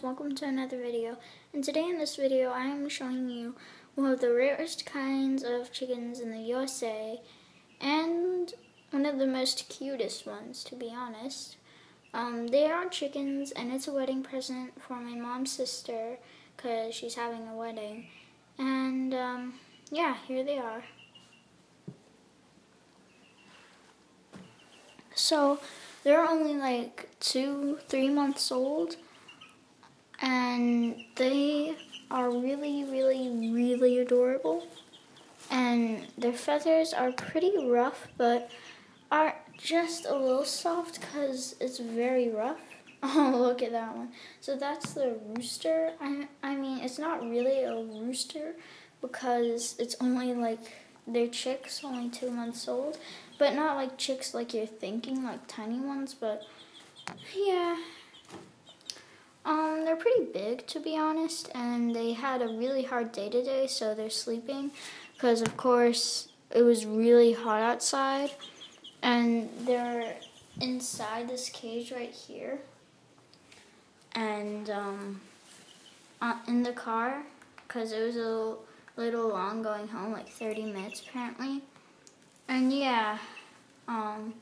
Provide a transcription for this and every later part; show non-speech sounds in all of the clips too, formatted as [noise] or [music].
Welcome to another video and today in this video I am showing you one of the rarest kinds of chickens in the USA and one of the most cutest ones to be honest. Um, they are chickens and it's a wedding present for my mom's sister because she's having a wedding and um, yeah here they are. So they're only like two, three months old and they are really, really, really adorable. And their feathers are pretty rough, but are just a little soft because it's very rough. [laughs] Oh, look at that one. So that's the rooster. I, I mean, it's not really a rooster because it's only like, their chicks, only two months old. But not like chicks like you're thinking, like tiny ones, but yeah. Pretty big to be honest, and they had a really hard day today, so they're sleeping. Because of course it was really hot outside, and they're inside this cage right here, and um, uh, in the car because it was a little long going home, like 30 minutes apparently, and yeah, um,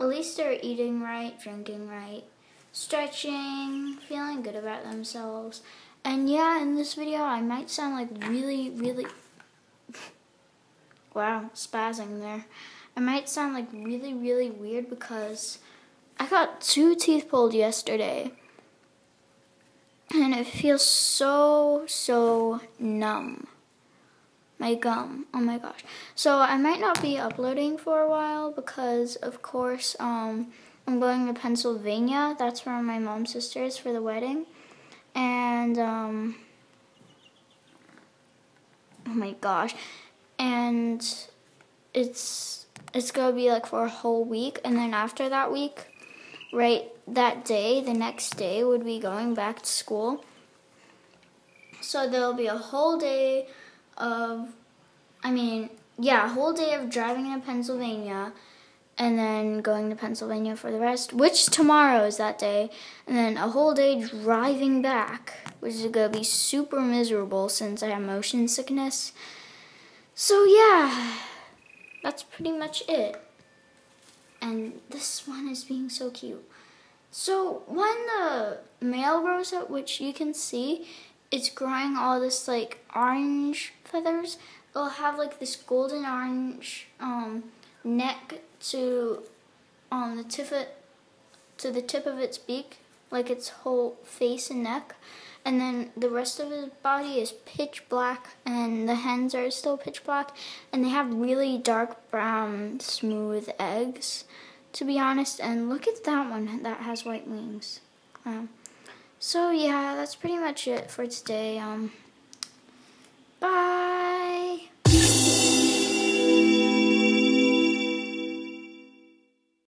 at least they're eating right, drinking right stretching, feeling good about themselves. And yeah, in this video, I might sound like really, really, [laughs] wow, spazzing there. I might sound like really, really weird because I got two teeth pulled yesterday. And it feels so, so numb. My gum. Oh my gosh. So I might not be uploading for a while because, of course, um, I'm going to Pennsylvania. That's where my mom's sister is for the wedding. And, um, oh my gosh. And it's, it's going to be like for a whole week. And then after that week, right, that day, the next day, would be going back to school. So there'll be a whole day of, I mean, yeah, a whole day of driving to Pennsylvania and then going to Pennsylvania for the rest, which tomorrow is that day, and then a whole day driving back, which is gonna be super miserable since I have motion sickness. So yeah, that's pretty much it. And this one is being so cute. So when the male grows up, which you can see, it's growing all this like orange feathers. It'll have like this golden orange um, neck to on the tip of, to the tip of its beak, like its whole face and neck. And then the rest of his body is pitch black, and the hens are still pitch black, and they have really dark brown, smooth eggs, to be honest. And look at that one that has white wings. Um, so yeah, that's pretty much it for today. Um,